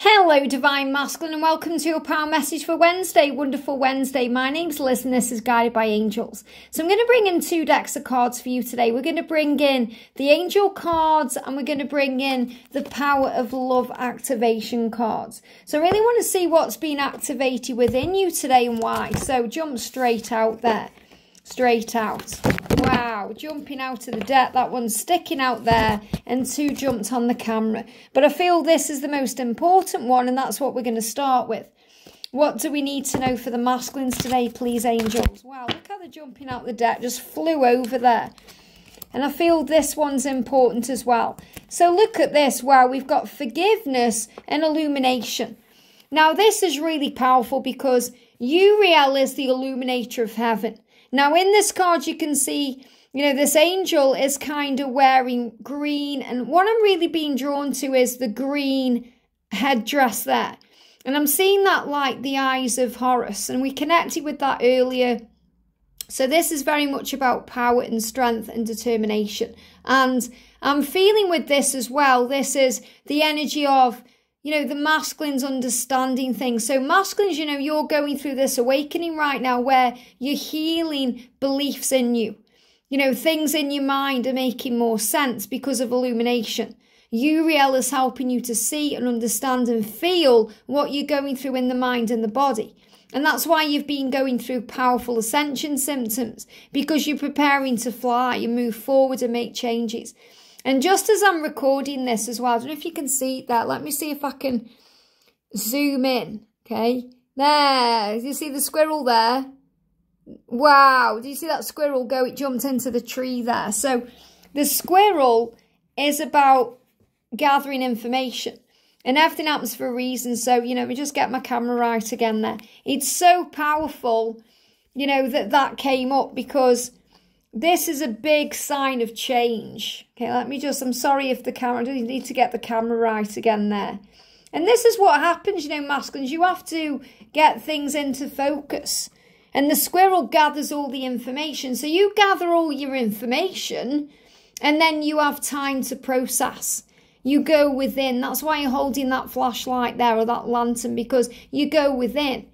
Hello, Divine Masculine, and welcome to your power message for Wednesday, Wonderful Wednesday. My name's Liz, and this is Guided by Angels. So, I'm going to bring in two decks of cards for you today. We're going to bring in the Angel cards, and we're going to bring in the Power of Love activation cards. So, I really want to see what's been activated within you today and why. So, jump straight out there. Straight out. Wow, jumping out of the deck. That one's sticking out there and two jumped on the camera. But I feel this is the most important one and that's what we're going to start with. What do we need to know for the masculines today, please, angels? Wow, look how they're jumping out the deck. Just flew over there. And I feel this one's important as well. So look at this. Wow, we've got forgiveness and illumination. Now, this is really powerful because Uriel is the illuminator of heaven. Now, in this card, you can see, you know, this angel is kind of wearing green. And what I'm really being drawn to is the green headdress there. And I'm seeing that like the eyes of Horus. And we connected with that earlier. So this is very much about power and strength and determination. And I'm feeling with this as well, this is the energy of you know, the masculines understanding things. So, masculines, you know, you're going through this awakening right now where you're healing beliefs in you. You know, things in your mind are making more sense because of illumination. Uriel is helping you to see and understand and feel what you're going through in the mind and the body. And that's why you've been going through powerful ascension symptoms because you're preparing to fly and move forward and make changes. And just as I'm recording this as well, I don't know if you can see that. Let me see if I can zoom in. Okay. There. You see the squirrel there? Wow. Do you see that squirrel go? It jumped into the tree there. So the squirrel is about gathering information. And everything happens for a reason. So, you know, we just get my camera right again there. It's so powerful, you know, that that came up because this is a big sign of change. Okay, let me just, I'm sorry if the camera, I need to get the camera right again there. And this is what happens, you know, masculines, you have to get things into focus. And the squirrel gathers all the information. So you gather all your information and then you have time to process. You go within. That's why you're holding that flashlight there or that lantern because you go within.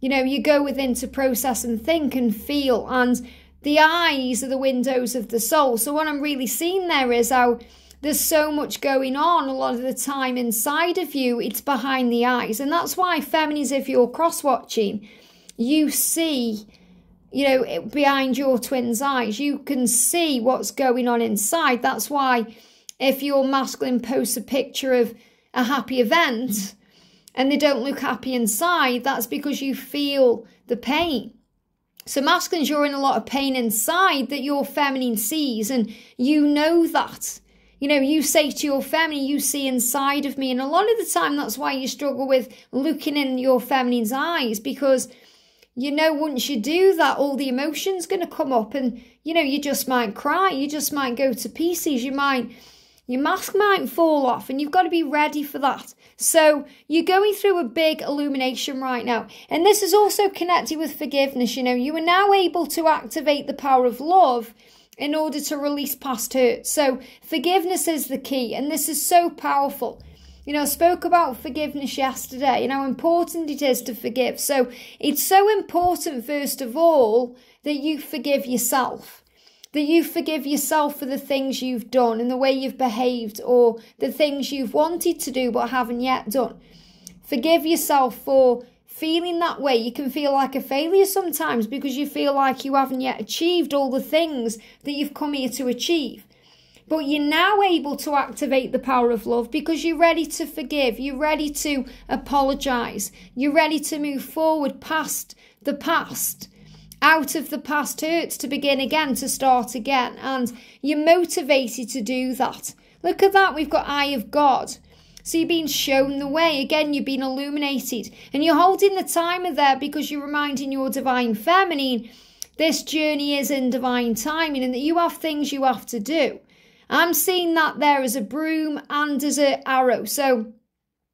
You know, you go within to process and think and feel. And the eyes are the windows of the soul. So what I'm really seeing there is how there's so much going on a lot of the time inside of you. It's behind the eyes. And that's why feminines, if you're cross watching, you see, you know, behind your twin's eyes, you can see what's going on inside. That's why if your masculine posts a picture of a happy event and they don't look happy inside, that's because you feel the pain. So masculines, you're in a lot of pain inside that your feminine sees, and you know that. You know, you say to your feminine, you see inside of me. And a lot of the time, that's why you struggle with looking in your feminine's eyes because you know, once you do that, all the emotion's going to come up, and you know, you just might cry, you just might go to pieces, you might your mask might fall off, and you've got to be ready for that. So, you're going through a big illumination right now. And this is also connected with forgiveness. You know, you are now able to activate the power of love in order to release past hurt. So, forgiveness is the key, and this is so powerful. You know, I spoke about forgiveness yesterday and how important it is to forgive. So, it's so important, first of all, that you forgive yourself that you forgive yourself for the things you've done and the way you've behaved or the things you've wanted to do but haven't yet done. Forgive yourself for feeling that way. You can feel like a failure sometimes because you feel like you haven't yet achieved all the things that you've come here to achieve. But you're now able to activate the power of love because you're ready to forgive. You're ready to apologize. You're ready to move forward past the past out of the past hurts to begin again, to start again. And you're motivated to do that. Look at that, we've got Eye of God. So you're being shown the way. Again, you've been illuminated. And you're holding the timer there because you're reminding your divine feminine this journey is in divine timing and that you have things you have to do. I'm seeing that there as a broom and as an arrow. So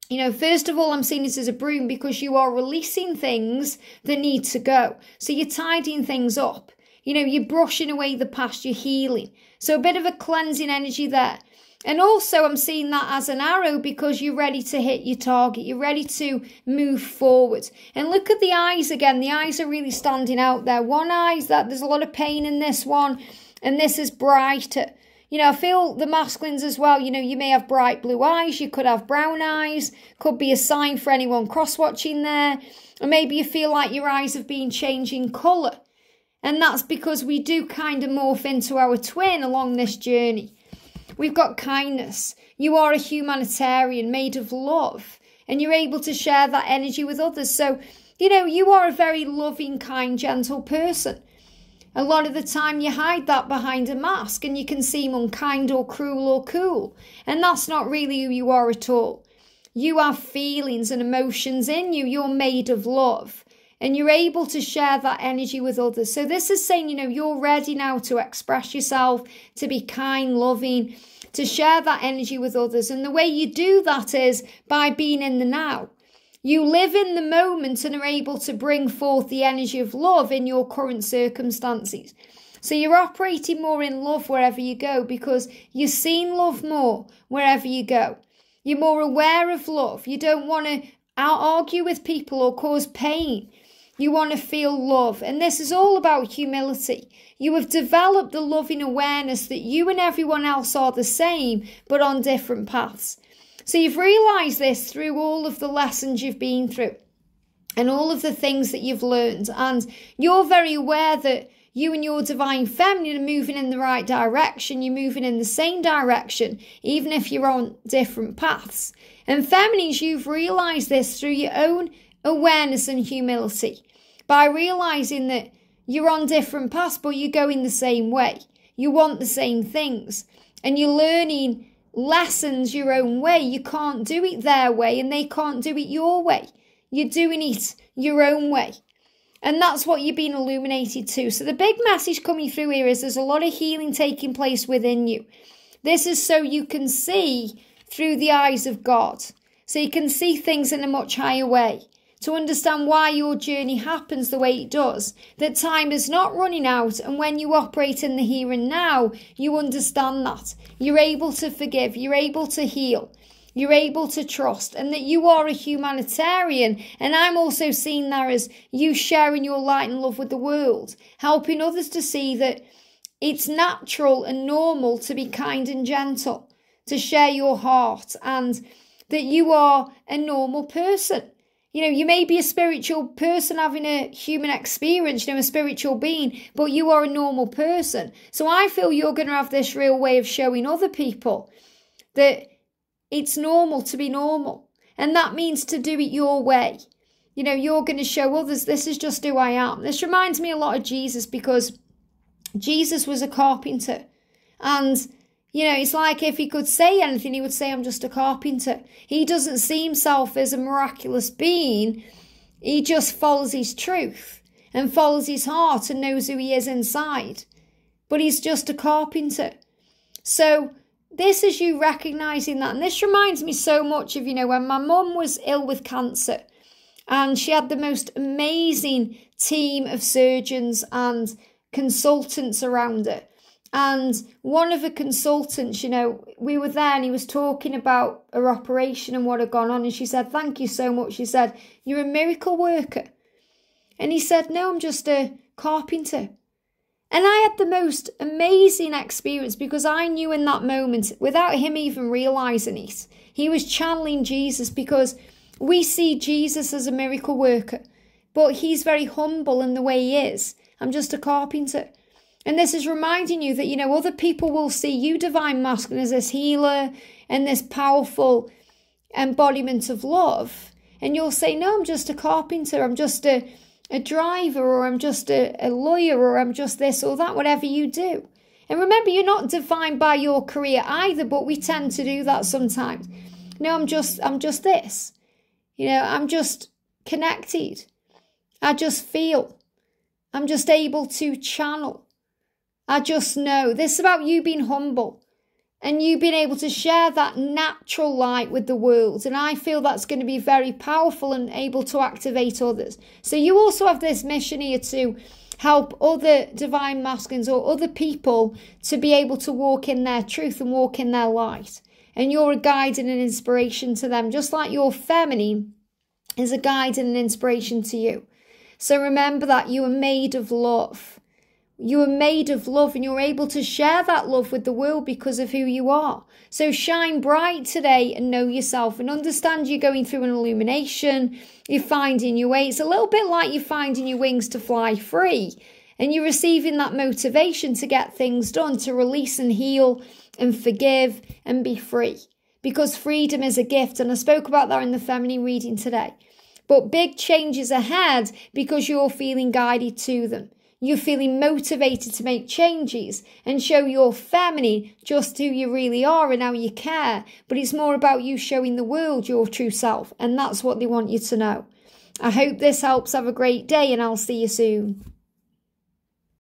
you know, first of all, I'm seeing this as a broom because you are releasing things that need to go. So you're tidying things up. You know, you're brushing away the past, you're healing. So a bit of a cleansing energy there. And also, I'm seeing that as an arrow because you're ready to hit your target. You're ready to move forward. And look at the eyes again. The eyes are really standing out there. One eye's that there's a lot of pain in this one, and this is brighter. You know, feel the masculines as well. You know, you may have bright blue eyes, you could have brown eyes, could be a sign for anyone cross watching there. Or maybe you feel like your eyes have been changing colour. And that's because we do kind of morph into our twin along this journey. We've got kindness. You are a humanitarian made of love, and you're able to share that energy with others. So, you know, you are a very loving, kind, gentle person. A lot of the time, you hide that behind a mask and you can seem unkind or cruel or cool. And that's not really who you are at all. You have feelings and emotions in you. You're made of love and you're able to share that energy with others. So, this is saying, you know, you're ready now to express yourself, to be kind, loving, to share that energy with others. And the way you do that is by being in the now. You live in the moment and are able to bring forth the energy of love in your current circumstances. So you're operating more in love wherever you go because you're seeing love more wherever you go. You're more aware of love. You don't want to argue with people or cause pain. You want to feel love. And this is all about humility. You have developed the loving awareness that you and everyone else are the same, but on different paths. So you've realized this through all of the lessons you've been through and all of the things that you've learned. And you're very aware that you and your divine feminine are moving in the right direction. You're moving in the same direction, even if you're on different paths. And feminines, you've realized this through your own awareness and humility by realizing that you're on different paths, but you're going the same way. You want the same things. And you're learning lessons your own way. You can't do it their way, and they can't do it your way. You're doing it your own way. And that's what you're being illuminated to. So, the big message coming through here is there's a lot of healing taking place within you. This is so you can see through the eyes of God. So you can see things in a much higher way to understand why your journey happens the way it does, that time is not running out, and when you operate in the here and now, you understand that. You're able to forgive, you're able to heal, you're able to trust, and that you are a humanitarian. And I'm also seeing that as you sharing your light and love with the world, helping others to see that it's natural and normal to be kind and gentle, to share your heart, and that you are a normal person you know, you may be a spiritual person having a human experience, you know, a spiritual being, but you are a normal person. So I feel you're going to have this real way of showing other people that it's normal to be normal. And that means to do it your way. You know, you're going to show others this is just who I am. This reminds me a lot of Jesus because Jesus was a carpenter. And you know, it's like if he could say anything, he would say, I'm just a carpenter. He doesn't see himself as a miraculous being. He just follows his truth and follows his heart and knows who he is inside. But he's just a carpenter. So, this is you recognizing that. And this reminds me so much of, you know, when my mum was ill with cancer and she had the most amazing team of surgeons and consultants around her. And one of the consultants, you know, we were there and he was talking about her operation and what had gone on. And she said, Thank you so much. She said, You're a miracle worker. And he said, No, I'm just a carpenter. And I had the most amazing experience because I knew in that moment, without him even realizing it, he was channeling Jesus because we see Jesus as a miracle worker, but he's very humble in the way he is. I'm just a carpenter. And this is reminding you that, you know, other people will see you, divine masculine, as this healer and this powerful embodiment of love. And you'll say, no, I'm just a carpenter, I'm just a, a driver, or I'm just a, a lawyer, or I'm just this or that, whatever you do. And remember, you're not defined by your career either, but we tend to do that sometimes. No, I'm just, I'm just this. You know, I'm just connected. I just feel. I'm just able to channel. I just know this is about you being humble and you being able to share that natural light with the world. And I feel that's going to be very powerful and able to activate others. So you also have this mission here to help other divine masculines or other people to be able to walk in their truth and walk in their light. And you're a guide and an inspiration to them, just like your feminine is a guide and an inspiration to you. So remember that you are made of love. You are made of love and you're able to share that love with the world because of who you are. So shine bright today and know yourself and understand you're going through an illumination. You're finding your way. It's a little bit like you're finding your wings to fly free and you're receiving that motivation to get things done, to release and heal and forgive and be free. Because freedom is a gift. And I spoke about that in the feminine reading today. But big changes ahead because you're feeling guided to them. You're feeling motivated to make changes and show your family just who you really are and how you care. But it's more about you showing the world your true self, and that's what they want you to know. I hope this helps. Have a great day, and I'll see you soon.